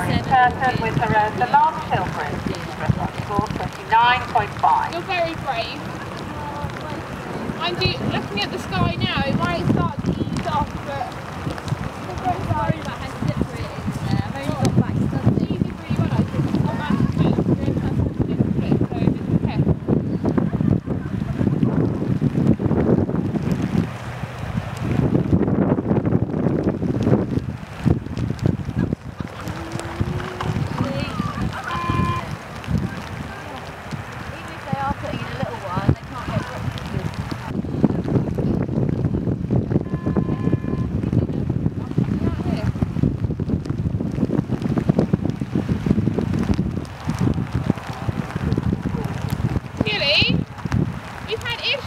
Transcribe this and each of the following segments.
Turton with the, uh, the last. Restaurant score 29.5. You're very brave. You, looking at the sky now, it might start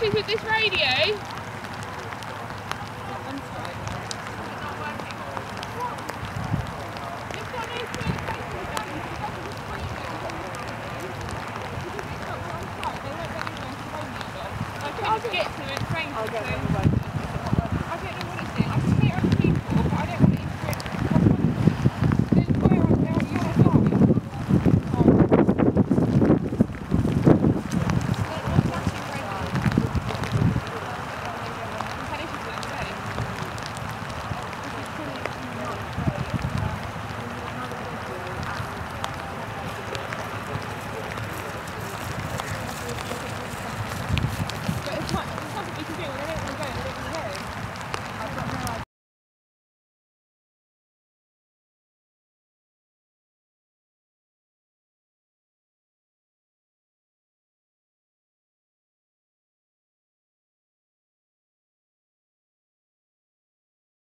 issues with this radio. I tried to get to it, train I'll